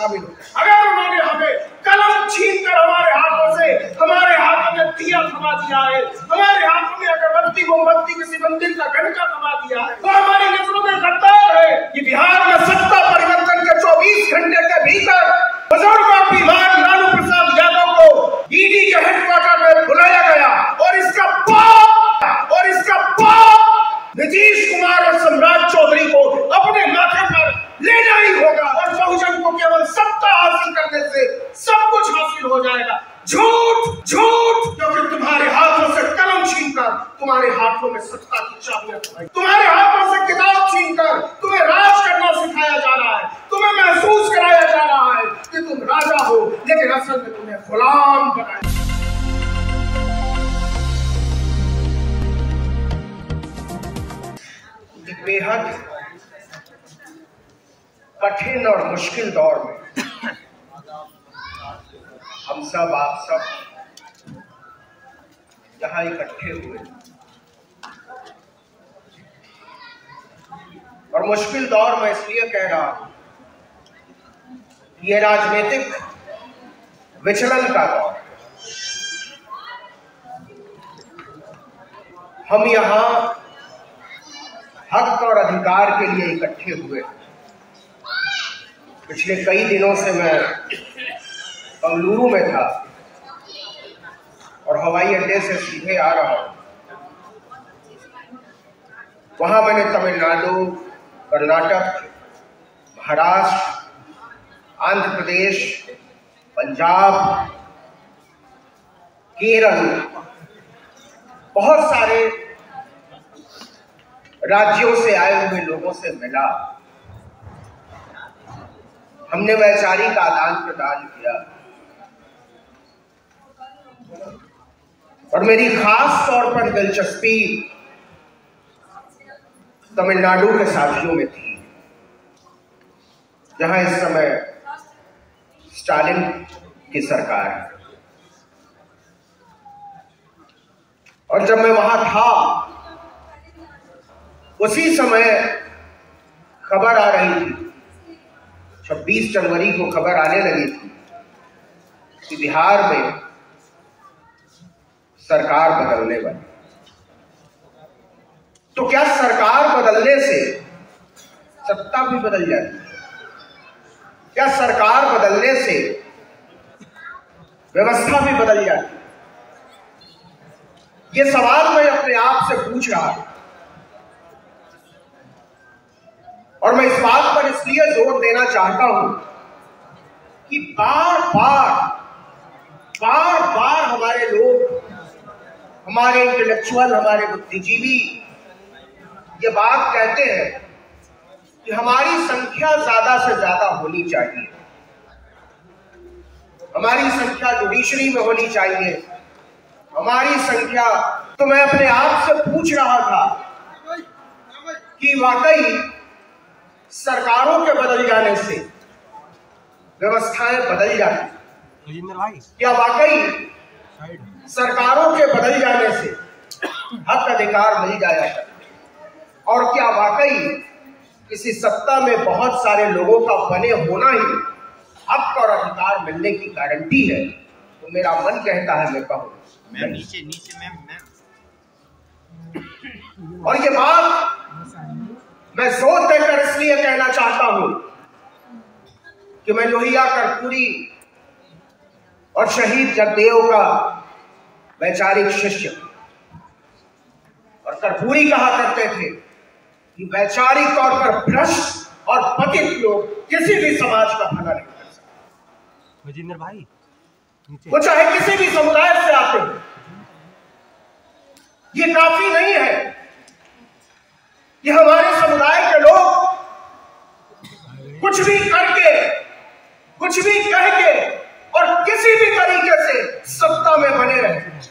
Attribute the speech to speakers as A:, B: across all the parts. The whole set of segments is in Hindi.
A: में शामिल हो
B: अगर उन्होंने हमें कलम छीन कर हमारे हाथों से हमारे हाथों में दिया थमा दिया है हमारे हाथों में अगरबत्ती मोमबत्ती किसी मंदिर का घंटा थमा दिया है तो हमारी नज़रों में गद्दार है कि बिहार में सत्ता परिवर्तन के 24 घंटे के भीतर बुज़ुर्ग बीमार लालू प्रसाद यादव को ईडी के हेडक्वार्टर में बुलाया गया और इसका पाप और इसका पाप नीतीश कुमार और सम्राट चौधरी को अपने माथे पर लेना ही होगा और बहुजन को केवल सत्ता हासिल करने से सब कुछ हासिल हो जाएगा। झूठ झूठ, क्योंकि तुम्हारे हाथों से कलम छीनकर तुम्हारे हाथों में सत्ता की चाबियाँ तुम्हारे हाथों से किताब छीनकर तुम्हें राज करना सिखाया जा रहा है, तुम्हें महसूस कराया जा रहा है कि तुम राजा हो, लेकिन असल में तुम्हें गुलाम बनाया।
A: बेहद कठिन और मुश्किल दौर में हम सब, आप सब यहाँ इकट्ठे हुए। और मुश्किल दौर में इसलिए कह रहा हूँ, ये राजनीतिक विचलन का दौर हम यहाँ हक और अधिकार के लिए इकट्ठे हुए पिछले कई दिनों से मैं बंगलुरु में था। और हवाई अड्डे से सीधे आ रहा हूँ। वहाँ मैंने तमिलनाडु, कर्नाटक, महाराष्ट्र, आंध्र प्रदेश, पंजाब, केरल, बहुत सारे राज्यों से आए हुए लोगों से मिला। हमने वैचारिक आदान प्रदान किया। और मेरी खास तौर पर दिलचस्पी तमिलनाडु के साथियों में थी। जहाँ इस समय स्टालिन की सरकार है। और जब मैं वहाँ था, उसी समय खबर आ रही थी 26 जनवरी को खबर आने लगी थी कि बिहार में सरकार बदलने वाली। तो क्या सरकार बदलने से सत्ता भी बदल जाती है? क्या सरकार बदलने से व्यवस्था भी बदल जाती ये सवाल मैं अपने आप से पूछ रहा हूँ। और मैं इस बात पर इसलिए ज़ोर देना चाहता हूँ कि बार बार बार हमारे लोग हमारे इंटेलेक्चुअल हमारे बुद्धिजीवी ये बात कहते हैं कि हमारी संख्या ज़्यादा से ज़्यादा होनी चाहिए। हमारी संख्या जुडिशरी में होनी चाहिए। हमारी संख्या तो मैं अपने आप से पूछ रहा था कि वाकई सरकारों के बदल जाने से व्यवस्थाएँ बदल जाती क्या वाकई सरकारों के बदल जाने से हक अधिकार मिल जाया करते और क्या वाकई किसी सत्ता में बहुत सारे लोगों का बने होना ही हक और अधिकार मिलने की गारंटी है तो मेरा मन कहता है मैं कहूँ
C: मैम नीचे नीचे मैम मैम।
A: और ये बात मैं ज़ोर देकर इसलिए कहना चाहता हूँ कि मैं लोहिया कर्पूरी और शहीद जगदेव का वैचारिक शिष्य। और कर्पूरी कहा करते थे कि वैचारिक तौर पर भ्रष्ट और पतित लोग किसी भी समाज का भला नहीं कर सकते।
D: राजेंद्र भाई
A: वो चाहे किसी भी समुदाय से आते हो। ये काफ़ी नहीं है। कि हमारे समुदाय के लोग कुछ भी करके कुछ भी कह के और किसी भी तरीके से सत्ता में बने रहे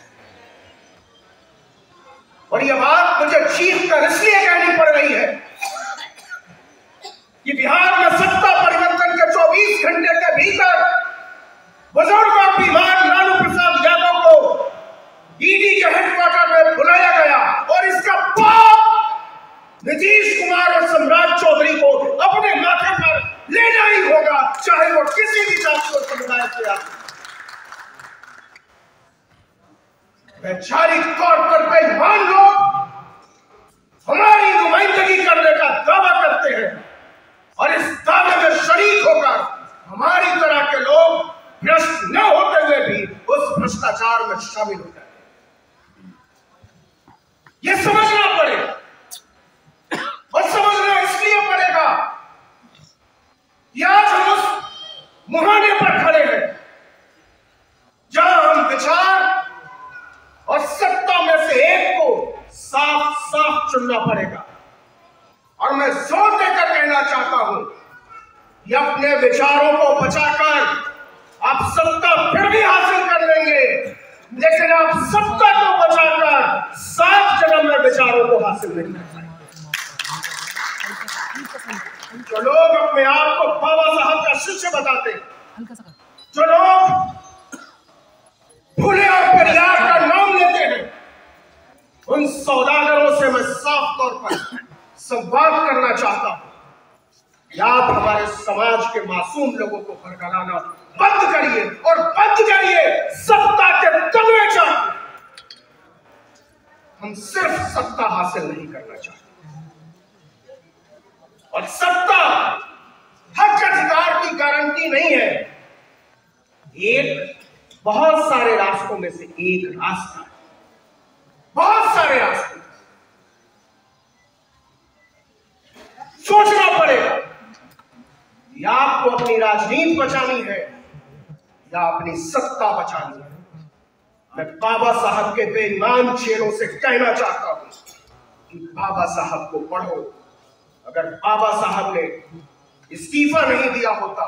A: और यह बात मुझे चीख कर इसलिए कहनी पड़ रही है कि बिहार में सत्ता परिवर्तन के 24 घंटे के भीतर बुज़ुर्ग और बीमार लालू प्रसाद यादव को ईडी के हेडक्वार्टर में बुलाया गया और इसका पाप नीतीश कुमार और सम्राट चौधरी को अपने माथे पर लेना ही होगा चाहे वो वैचारिक तौर पर बेईमान लोग हमारी नुमाइंदगी करने का दावा करते हैं और इस दावे में शरीक होकर हमारी तरह के लोग भ्रष्ट न होते हुए भी उस भ्रष्टाचार में शामिल हो जाते हैं यह समझना पड़ेगा और समझना इसलिए पड़ेगा कि आज हम उस मुहाने पर खड़े हैं। जहाँ हम विचार और सत्ता में से एक को साफ़ साफ़ चुनना पड़ेगा और मैं ज़ोर देकर कहना चाहता हूँ कि अपने विचारों को बचाकर आप सत्ता फिर भी हासिल कर लेंगे लेकिन आप सत्ता को बचाकर सात जन्म में विचारों को हासिल नहीं कर पाएँगे जो लोग अपने आप को बाबा साहब का शिष्य बताते हैं जो लोग भूले और परिवार का नाम लेते हैं उन सौदागरों से मैं साफ़ तौर पर संवाद करना चाहता हूँ कि आप हमारे समाज के भड़काना बंद करिए और बंद करिए। सत्ता के तलवे चाहते हम सिर्फ़ सत्ता हासिल नहीं करना चाहते। और सत्ता हक अधिकार की गारंटी नहीं है। एक, बहुत सारे रास्तों में से एक रास्ता है। बहुत सारे रास्ते। या आपको अपनी राजनीति बचानी है, या अपनी सत्ता बचानी है। मैं बाबा साहब के बेईमान चेहरों से कहना चाहता हूँ कि बाबा साहब को पढ़ो। अगर बाबा साहब ने इस्तीफा नहीं दिया होता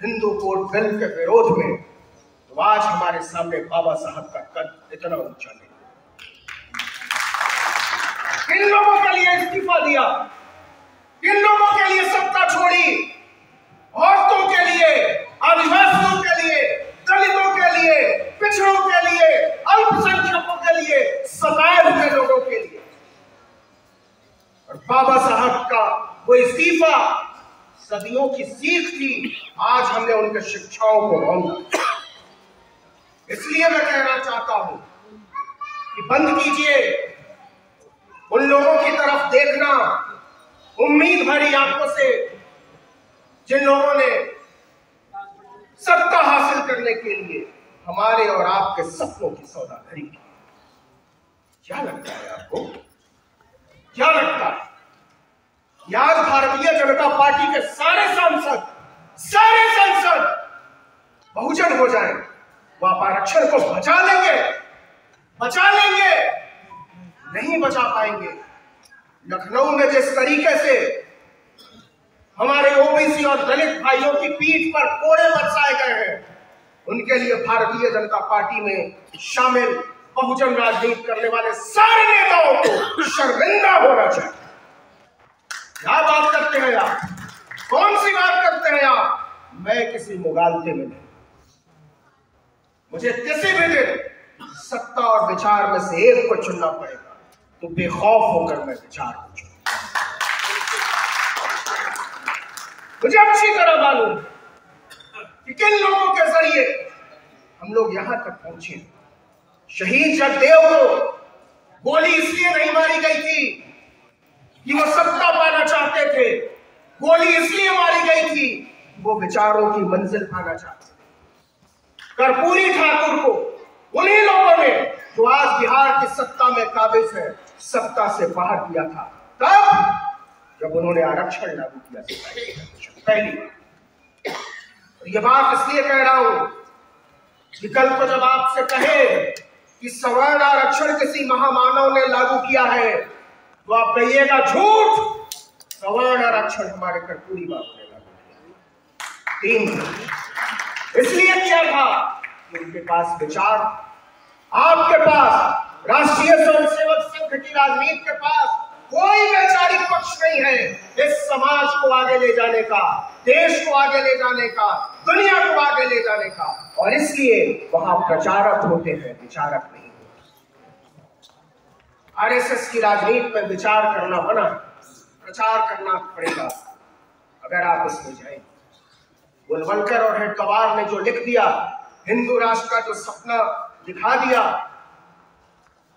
A: हिंदू कोर्ट बिल के विरोध में तो आज हमारे सामने बाबा साहब का कद इतना ऊँचा नहीं। किन लोगों के लिए इस्तीफा दिया। किन लोगों के लिए सत्ता छोड़ी। आदिवासियों के लिए, दलितों के लिए, पिछड़ों के लिए, अल्पसंख्यकों के लिए, सताए हुए लोगों के लिए। और बाबा साहब का वो इस्तीफा, सदियों की सीख थी, आज हमने उनके शिक्षाओं को रौंदा इसलिए मैं कहना चाहता हूँ कि बंद कीजिए, उन लोगों की तरफ़ देखना, उम्मीद भरी आँखों से, जिन लोगों ने सत्ता हासिल करने के लिए हमारे और आपके सपनों की सौदागरी की क्या लगता है आपको? क्या लगता है? आज भारतीय जनता पार्टी के सारे सांसद सारे सांसद बहुजन हो जाए। वो आप आरक्षण को बचा लेंगे बचा लेंगे, नहीं बचा पाएँगे। लखनऊ में जिस तरीके से हमारे ओबीसी और दलित भाइयों की पीठ पर कोड़े बरसाए गए हैं। उनके लिए भारतीय जनता पार्टी में शामिल बहुजन राजनीति करने वाले सारे नेताओं को शर्मिंदा होना चाहिए। क्या बात करते हैं आप? कौन सी बात करते हैं आप? मैं किसी मुगालते में नहीं। मुझे किसी भी दिन सत्ता और विचार में से एक को चुनना पड़ेगा। तो बेखौफ होकर मैं विचार को मुझे अच्छी तरह मालूम कि किन लोगों के ज़रिए हम लोग यहाँ तक पहुँचे। शहीद जगदेव को गोली इसलिए नहीं मारी गई थी कि वो सत्ता पाना चाहते थे। गोली इसलिए मारी गई थी वो विचारों की मंजिल पाना चाहते थे। कर्पूरी ठाकुर को, उन्हीं लोगों ने जो आज बिहार की सत्ता में काबिज है, सत्ता से बाहर किया था। तब जब उन्होंने आरक्षण लागू किया पहली। बार ये बात इसलिए कह रहा हूँ कल को जब आपसे कहे कि सवर्ण आरक्षण किसी महामानव ने लागू किया है तो आप कहिएगा, झूठ! सवर्ण आरक्षण हमारे कर्पूरी बाबू ने तीन। इसलिए किया था उनके पास विचार, आपके पास राष्ट्रीय स्वयंसेवक संघ की राजनीति के पास कोई पक्ष नहीं है इस समाज को आगे ले जाने का, देश को आगे ले जाने का, दुनिया को आगे ले जाने का। और इसलिए वहाँ प्रचारक होते हैं, विचारक नहीं आरएसएस की राजनीति में विचार करना बना प्रचार करना पड़ेगा। अगर आप इसमें जाए गुलवलकर और हेडकवार ने जो लिख दिया, हिंदू राष्ट्र का जो सपना दिखा दिया,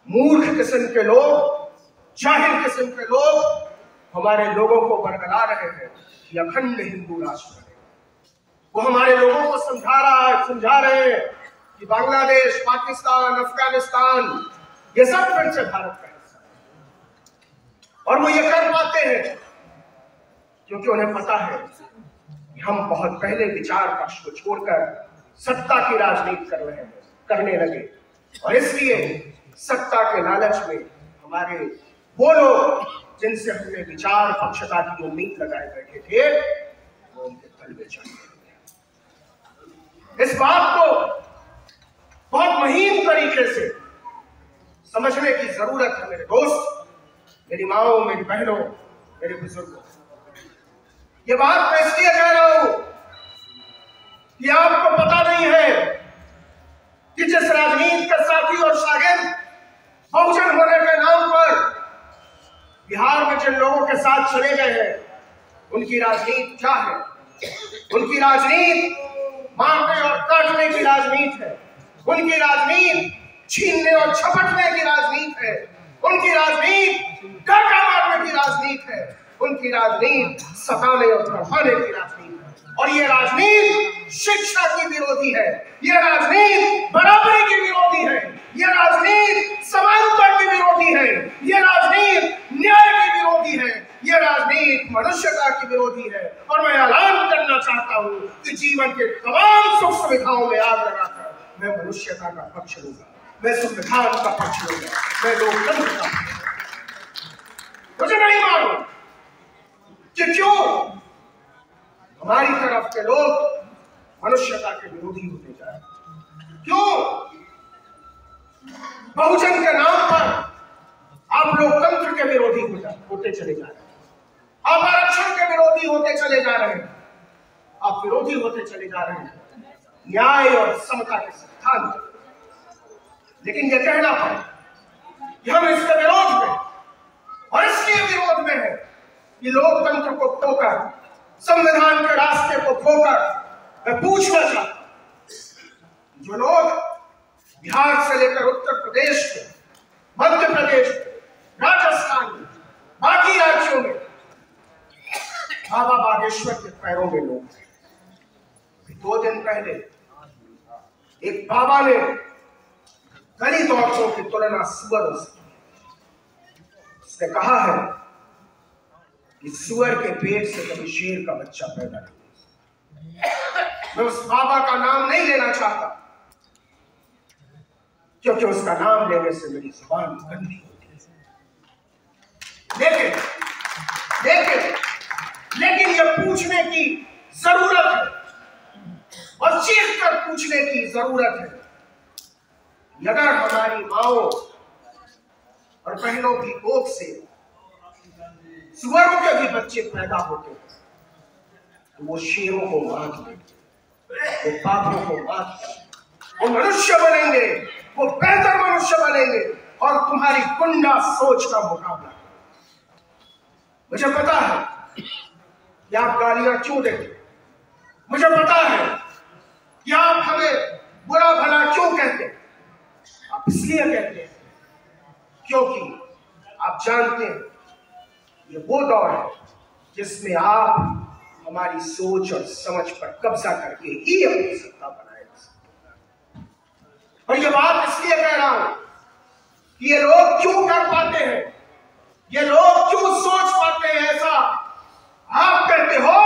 A: मूर्ख किस्म के लोग, ज़ाहिर किस्म के लोग हमारे लोगों को बरकरा रहे हैं अखंड हिंदू राष्ट्र बने वो हमारे लोगों को समझा रहा है, समझा रहे हैं कि बांग्लादेश, पाकिस्तान, अफ़गानिस्तान, ये सब फिर से भारत का हिस्सा है। और वो ये कर पाते हैं, क्योंकि उन्हें पता है कि हम बहुत पहले विचार पक्ष को छोड़कर सत्ता की राजनीति कर रहे हैं, करने लगे। और इसलिए सत्ता के लालच में हमारे वो लोग जिनसे हमने विचार पक्षता की उम्मीद लगाए बैठे थे, वो उनके में चल इस बात को बहुत महीन तरीके से समझने की ज़रूरत है मेरे दोस्त, मेरी माओ, मेरी बहनों, मेरे बुज़ुर्गों। ये बात मैं इसलिए कह रहा हूँ कि आपको पता नहीं है कि जिस राजनीति का साथी और शागिर्द बहुजन होने के नाम पर बिहार में जिन लोगों के साथ चले गए हैं, उनकी राजनीति क्या है? उनकी राजनीति मारने और काटने की राजनीति है। उनकी राजनीति छीनने और छपटने की राजनीति है। उनकी राजनीति डाका मारने की राजनीति है। उनकी राजनीति सताने और बढ़ाने की राजनीति और ये राजनीति शिक्षा की विरोधी है। ये राजनीति बराबरी की विरोधी है। ये राजनीति समानता की विरोधी है। ये राजनीति न्याय की विरोधी है। ये राजनीति मनुष्यता की विरोधी है। और मैं ऐलान करना चाहता हूँ कि जीवन के तमाम सुख सुविधाओं में आग लगाकर मैं मनुष्यता का पक्ष लूँगा मैं संविधान का पक्ष लूँगा मैं लोकतंत्र का मुझे नहीं मालूम कि क्यों हमारी तरफ़ के लोग मनुष्यता के विरोधी होते जा रहे क्यों? बहुजन के नाम पर आप लोकतंत्र के विरोधी हो जा होते चले जा रहे हैं। आप आरक्षण के विरोधी होते चले जा रहे हैं। आप विरोधी होते चले जा रहे हैं। न्याय और समता के सिद्धांत। लेकिन यह कहना पड़े कि हम इसके विरोध में और इसलिए विरोध में है कि लोकतंत्र को खोकर संविधान के रास्ते को खोकर मैं पूछना चाहता जो लोग बिहार से लेकर उत्तर प्रदेश को, मध्य प्रदेश राजस्थान में बाकी राज्यों में बाबा बागेश्वर के पैरों में लोग दो दिन पहले एक बाबा ने दलित औरतों की तुलना सुअरों से उसने कहा है कि सुअर के पेट से कभी शेर का बच्चा पैदा नहीं मैं उस बाबा का नाम नहीं लेना चाहता, क्योंकि उसका नाम लेने से मेरी ज़ुबान गंदी होती है। लेकिन लेकिन लेकिन यह पूछने की ज़रूरत है, और चीख कर पूछने की ज़रूरत है। अगर हमारी माओ और बहनों की कोख से सुअरों के भी बच्चे पैदा होते तो वो शेरों को मात वो पापों को मात वो मनुष्य बनेंगे, वो बेहतर मनुष्य बनेंगे और तुम्हारी कुंडा सोच का मुकाबला मुझे पता है कि आप गालियाँ क्यों देते मुझे पता है कि आप हमें बुरा भला क्यों कहते आप इसलिए कहते हैं क्योंकि आप जानते हैं ये वो दौर है जिसमें आप हमारी सोच और समझ पर कब्जा करके ही अपनी सत्ता बनाए और ये बात इसलिए कह रहा हूँ कि ये लोग क्यों कर पाते हैं? ये लोग क्यों सोच पाते हैं ऐसा? आप कहते हो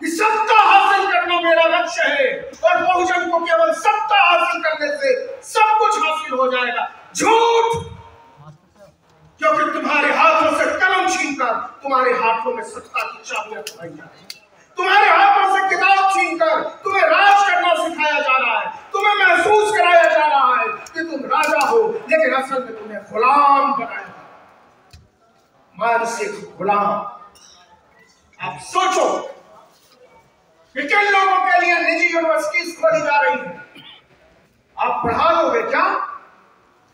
A: कि सत्ता हासिल करना मेरा लक्ष्य है और बहुजन को केवल सत्ता हासिल करने से सब कुछ हासिल हो जाएगा। झूठ! क्योंकि तुम्हारे हाथों से कलम छीनकर तुम्हारे हाथों में सत्ता की चाबियाँ थमाई जा रही तुम्हारे हाथों से किताब छीनकर तुम्हें राज करना सिखाया जा रहा है, तुम्हें महसूस कराया जा रहा है कि तुम राजा हो, लेकिन असल में तुम्हें गुलाम बनाया। मानसिक गुलाम। आप सोचो कि किन लोगों के लिए निजी यूनिवर्सिटीज खोली जा रही है? आप पढ़ा लोगे क्या?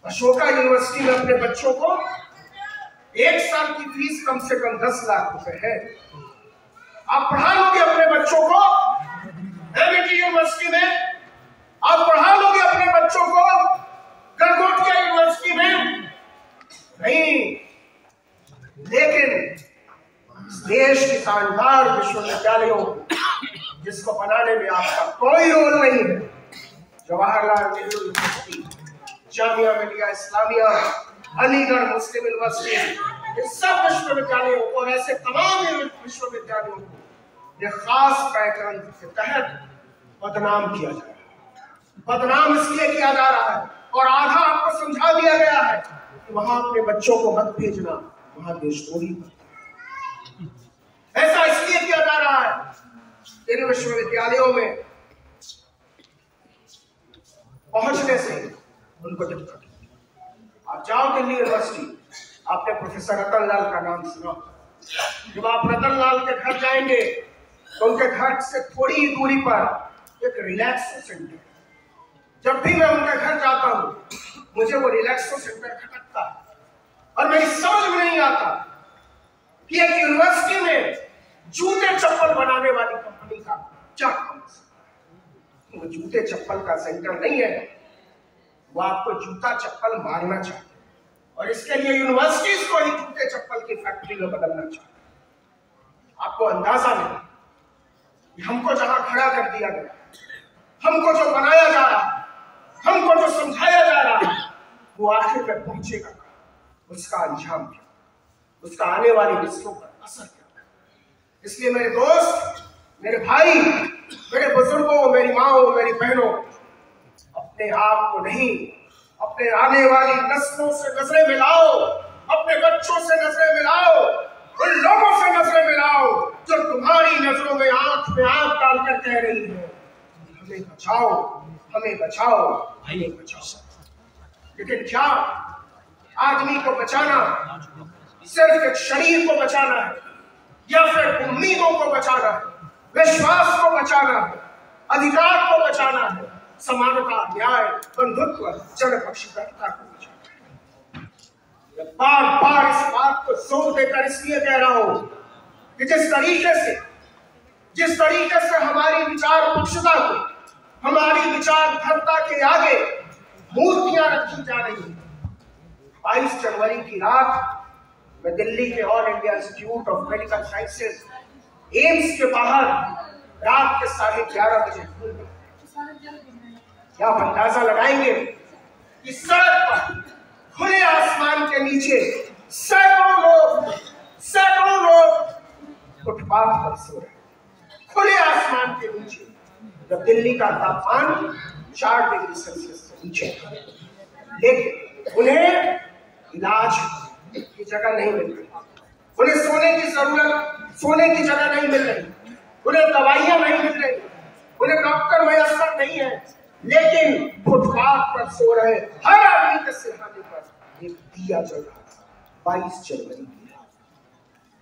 A: अशोका यूनिवर्सिटी में अपने बच्चों को एक साल की फ़ीस कम से कम दस लाख रुपए है। आप पढ़ा लोगे अपने बच्चों को? एमिटी यूनिवर्सिटी में? आप पढ़ा लोगे अपने बच्चों को? गर्गोटिया यूनिवर्सिटी में? नहीं। लेकिन देश की शानदार विश्वविद्यालयों जिसको बनाने में आपका कोई रोल नहीं जवाहरलाल नेहरू जामिया मिलिया, इस्लामिया, अलीगढ़ मुस्लिम यूनिवर्सिटी इन सब विश्वविद्यालयों को, और ऐसे तमाम विश्वविद्यालयों को ये खास पैटर्न के तहत बदनाम किया जा रहा है। बदनाम इसलिए किया जा रहा है, और आधा आपको समझा दिया गया है कि वहाँ अपने बच्चों को मत भेजना, वहाँ देशद्रोही ऐसा इसलिए किया जा रहा है इन विश्वविद्यालयों में पहुँचने से उनको दिक्कत आप जाओ दिल्ली यूनिवर्सिटी आपने प्रोफेसर रतन लाल का नाम सुना। जब आप रतन लाल के घर जाएँगे तो उनके घर से थोड़ी ही दूरी पर एक रिलैक्सो सेंटर जब भी मैं उनके घर जाता हूँ, मुझे वो रिलैक्सो सेंटर खटकता है। और मेरी समझ में नहीं आता कि एक यूनिवर्सिटी में जूते चप्पल बनाने वाली कंपनी का क्या काम वो जूते चप्पल का सेंटर नहीं है। वो आपको जूता चप्पल मारना चाहिए और इसके लिए यूनिवर्सिटीज को ही जूते चप्पल की फैक्ट्री में बदलना चाहिए आपको अंदाज़ा नहीं हमको जहाँ खड़ा कर दिया गया, हमको जो बनाया जा रहा, हमको जो समझाया जा रहा, वो आखिर में पहुंचेगा उसका अंजाम क्या? उसका आने वाली नस्लों पर असर क्या? इसलिए मेरे दोस्त, मेरे भाई, मेरे बुज़ुर्गों, मेरी माओ, मेरी बहनों अपने आप को नहीं, अपने आने वाली नस्लों से नज़रें मिलाओ, अपने बच्चों से नज़रें मिलाओ, उन लोगों से नज़रें मिलाओ जो तुम्हारी नज़रों में आँख में आँख डालकर कह रही है। हमें बचाओ हमें बचाओ हमें बचाओ। लेकिन क्या आदमी को बचाना सिर्फ़ एक शरीर को बचाना है या फिर उम्मीदों को बचाना है, विश्वास को बचाना है, अधिकार को बचाना है? समानता न्याय बंधुत्व जन पक्षपातिता को बार बार इस बात को ज़ोर देकर इसलिए कह रहा हूँ कि जिस तरीके से, जिस तरीके से हमारी विचार पक्षता को, हमारी विचारधरता के आगे मूर्तियाँ रखी जा रही है। बाईस जनवरी की रात मैं दिल्ली के All India Institute of Medical Sciences AIIMS के बाहर रात के साढ़े ग्यारह बजे क्या आप अंदाज़ा लगाएँगे? कि सड़क पर, खुले आसमान के नीचे, सैकड़ों लोग सैकड़ों लोग फुटपाथ पर सो रहे खुले आसमान के नीचे जब दिल्ली का तापमान चार डिग्री सेल्सियस से नीचे लेकिन उन्हें इलाज की जगह नहीं मिल रही। उन्हें सोने की ज़रूरत, सोने की जगह नहीं मिल रही। उन्हें दवाइयाँ नहीं मिल रही। उन्हें डॉक्टर मैसर नहीं है। लेकिन फुटपाथ पर सो रहे हर आदमी के सिरहाने पर एक दिया जल रहा था। बाईस जनवरी की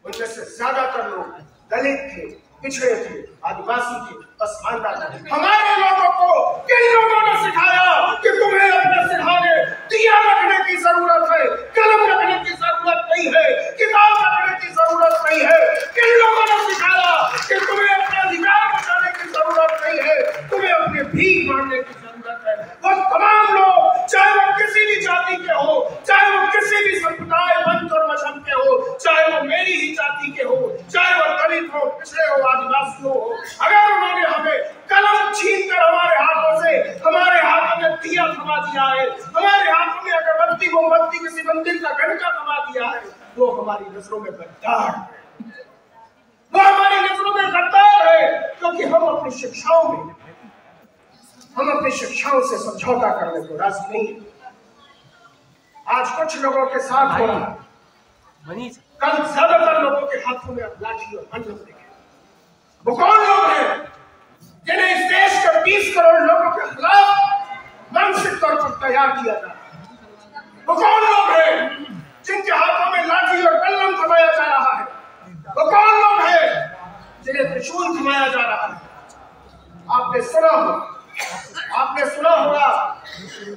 A: उनमें से ज़्यादातर लोग दलित थे, पिछड़े थे, आदिवासी थे पसमानदा थे। हमारे लोगों को किन लोगों ने सिखाया कि तुम्हें अपने सिरहाने दिया रखने की ज़रूरत है, कलम रखने की ज़रूरत नहीं है किताब रखने की ज़रूरत नहीं है किन लोगों ने सिखाया कि तुम्हें अपने अधिकार बचाने की ज़रूरत नहीं है तुम्हें अपने भीख मांगने की ज़रूरत है वो तमाम लोग चाहे वो किसी भी जाति के हो चाहे वो किसी भी संप्रदाय पंथ और मज़हब के हो चाहे वो मेरी ही जाति के हो चाहे वो दलित हो पिछड़े हो आदिवासी हो अगर उन्होंने हमें कलम छीन कर हमारे हाथों से हमारे हाथों में दिया थमा दिया है हमारे हाथों में अगरबत्ती मोमबत्ती किसी मंदिर का घंटा थमा दिया है वो हमारी नज़रों में गद्दार है वो हमारी नज़रों में गद्दार है क्योंकि हम अपनी शिक्षाओं में हम अपनी शिक्षाओं से समझौता करने को राज़ी नहीं आज कुछ साथ हो रहा है कल ज़्यादातर लोगों के हाथों में लाठी और बंदूक देखे। वो कौन लोग हैं जिन्हें इस देश के 20 करोड़ लोगों के खिलाफ मानसिक तौर पर तैयार किया जा रहा है? वो कौन लोग हैं जिनके हाथों में लाठी और कलम थमाया जा रहा है? वो कौन लोग हैं जिन्हें त्रिशूल थमाया जा रहा है? आपने सुना होगा आपने सुना होगा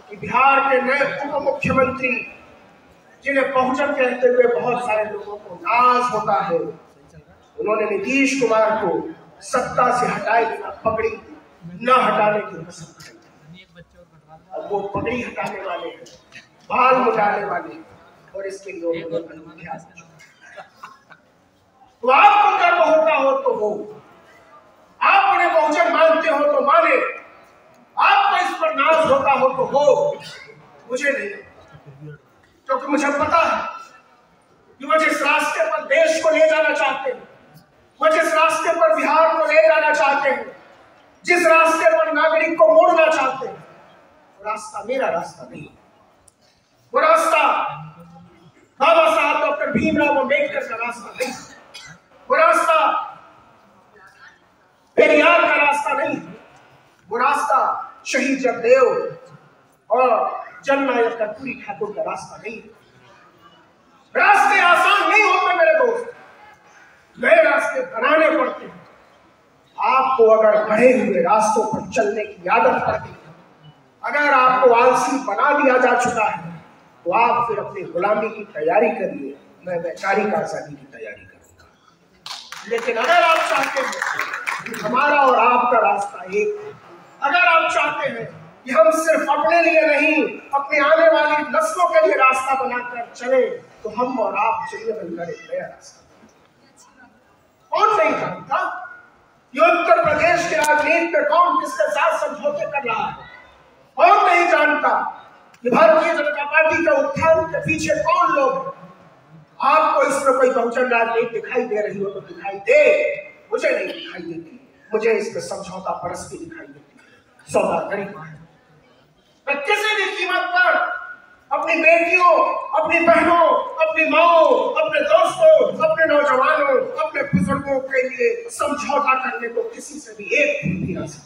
A: कि बिहार के नए उप मुख्यमंत्री जिन्हें बहुजन कहते हुए बहुत सारे लोगों को नाज होता है। उन्होंने नीतीश कुमार को सत्ता से हटाए बिना पगड़ी न हटाने की खाई। अब वो पगड़ी हटाने वाले हैं बाल मुटाने वाले हैं और इसके लिए। तो आपको कर्म होता हो तो हो। आप उन्हें बहुजन मानते हो तो माने। आपको इस पर नाज होता हो तो हो। मुझे नहीं क्योंकि मुझे पता है कि वो जिस रास्ते पर देश को ले जाना चाहते हैं, वो जिस रास्ते पर बिहार को ले जाना चाहते हैं, जिस रास्ते पर नागरिक को मोड़ना चाहते हैं रास्ता मेरा रास्ता नहीं वो रास्ता बाबा साहब, डॉक्टर भीमराव अंबेडकर का रास्ता नहीं वो रास्ता पेरियार का रास्ता नहीं वो रास्ता शहीद जगदेव और जननायक कर्पूरी ठाकुर का रास्ता नहीं रास्ते आसान नहीं होते मेरे दोस्त। नए रास्ते बनाने पड़ते हैं। आपको अगर बढ़े हुए रास्तों पर चलने की आदत पड़ती है, अगर आपको आलसी बना दिया जा चुका है तो आप फिर अपनी गुलामी की तैयारी करिए। मैं वैचारिक आज़ादी की तैयारी करूँगा। लेकिन अगर आप चाहते हैं हमारा और आपका रास्ता एक है, अगर आप चाहते हैं कि हम सिर्फ़ अपने लिए नहीं, अपने आने वाली नस्लों के लिए रास्ता बनाकर चले तो हम और आप चलिए बनकर एक नया रास्ता। कौन नहीं जानता? ये उत्तर प्रदेश के राजनीति पे कौन किसके साथ समझौते कर रहा है? कौन नहीं जानता? कि भारतीय जनता पार्टी के उत्थान के पीछे कौन लोग? आपको इसमें कोई बहुजन राजनीति दिखाई दे रही हो तो दिखाई दे। मुझे नहीं दिखाई देती। मुझे इसमें समझौता परस्ती दिखाई देती। है सौदागरी किसी भी कीमत पर अपनी बेटियों, अपनी बहनों, अपनी माओ, अपने दोस्तों, अपने नौजवानों, अपने बुज़ुर्गों के लिए समझौता करने को किसी से भी एक भी हासिल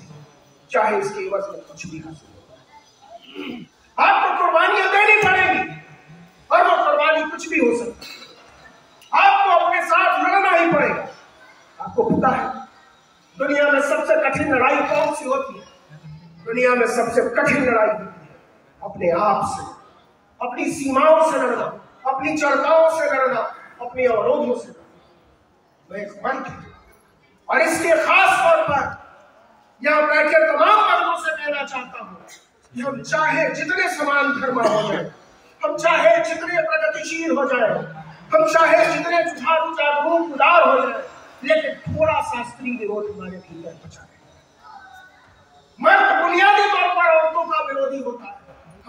A: चाहे इसके एवज में कुछ भी हासिल आपको कुर्बानियाँ देनी पड़ेगी, और वो कुर्बानी कुछ भी हो सकती है। आपको अपने साथ लड़ना ही पड़ेगा। आपको पता है, दुनिया में सबसे कठिन लड़ाई कौन सी होती है? दुनिया में सबसे कठिन लड़ाई अपने आप से, अपनी सीमाओं से लड़ना, अपनी चर्चाओं से लड़ना, अपने अवरोधों से लड़ना। एक और इसलिए खास तौर पर यहाँ बैठे तमाम मर्दों से कहना चाहता हूँ कि हम चाहे जितने समान धर्म हो जाए, हम चाहे जितने प्रगतिशील हो जाए, हम चाहे जितने जुझारू जागरूक उदार हो जाए, लेकिन थोड़ा सा स्त्री विरोध हमारे भीतर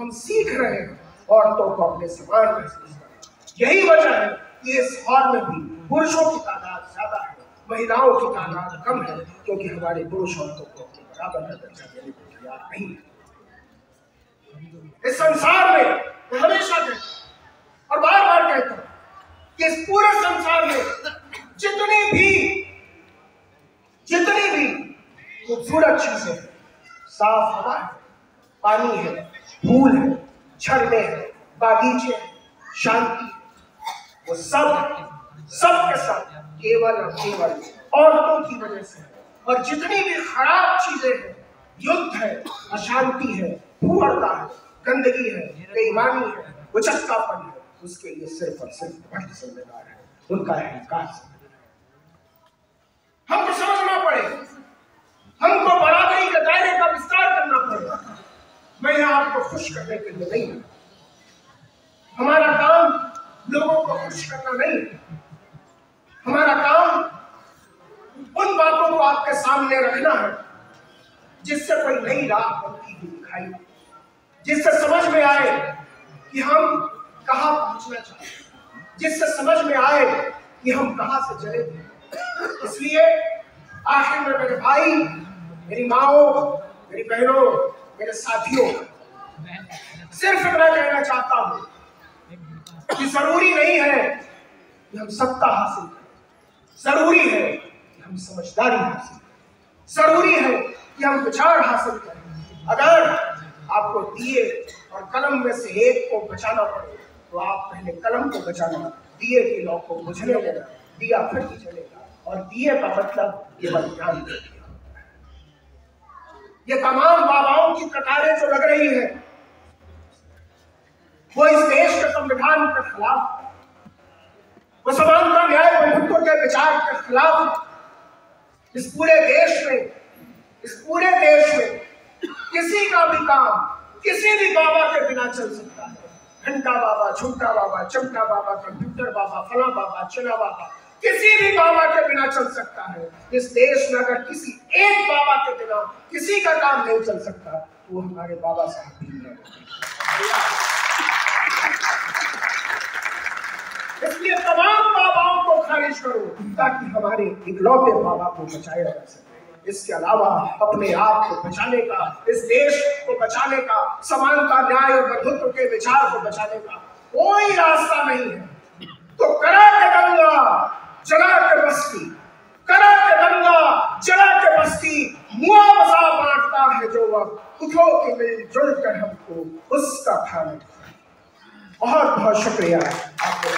A: हम सीख रहे हैं, औरतों को अपने समान महसूस करें। यही वजह है कि इस हॉल में भी पुरुषों की तादाद ज़्यादा है, महिलाओं की तादाद कम है, क्योंकि हमारे पुरुष औरतों को अपने बराबर का दर्जा देने को तैयार नहीं है। इस संसार में मैं हमेशा कहता और बार बार कहता हूँ, कि इस पूरे संसार में जितनी भी जितनी भी खूबसूरत चीज़ें साफ़ हवा है पानी है, फूल है झरने बागीचे हैं, शांति वो सब सब के सब केवल और केवल औरतों की वजह से और जितनी भी खराब चीज़ें हैं, युद्ध है, अशांति है फूहड़ता है, गंदगी है, बेईमानी है, उचक्कापन है, उसके लिए सिर्फ़ और सिर्फ़ मर्द जिम्मेदार है, उनका विकास हमको समझना पड़ेगा हमको बराबरी के दायरे का विस्तार करना पड़ेगा मैं आपको खुश करने के लिए नहीं। हमारा काम लोगों को खुश करना नहीं। हमारा काम उन बातों को आपके सामने रखना है, जिससे कोई नई राह बनती हुई दिखाई जिससे समझ में आए कि हम कहा पहुँचना चाहते जिससे समझ में आए कि हम कहा से चले। इसलिए आखिर में मेरे भाई, मेरी माओ, मेरी बहनों मेरे साथियों, सिर्फ़ इतना कहना चाहता हूँ कि ज़रूरी नहीं है कि हम सत्ता हासिल करें। ज़रूरी है कि हम समझदारी हासिल करें। ज़रूरी है कि हम विचार हासिल करें। अगर आपको दिए और कलम में से एक को बचाना पड़े तो आप पहले कलम को बचाना दिए की लौ को बुझने देना दिया फिर चलेगा। और दिए का मतलब केवल ज्ञान दे दिया ये तमाम बाबाओं की कतारें जो लग रही है, वो इस देश के संविधान के खिलाफ, वो समानता, न्याय, बंधुत्व के विचार के खिलाफ, इस पूरे देश में, इस पूरे देश में किसी का भी काम, किसी भी बाबा के बिना चल सकता है। घंटा बाबा झुमका बाबा चमका बाबा, कंप्यूटर बाबा, फला बाबा चना बाबा किसी भी बाबा के बिना चल सकता है। इस देश में अगर किसी एक बाबा के बिना किसी का काम नहीं चल सकता तो वो हमारे बाबा साहब इसलिए तमाम बाबाओं को खारिज करो, ताकि हमारे इकलौते बाबा को बचाया जा सके। इसके अलावा अपने आप को बचाने का, इस देश को बचाने का समानता न्याय और बंधुत्व के विचार को बचाने का कोई रास्ता नहीं है। तो करा के जला के बस्ती करा के गंगा जला के बस्ती मुआवजा बांटता है जो वह उठो के मिलजुल कर हमको उसका खाना बहुत बहुत शुक्रिया। आपको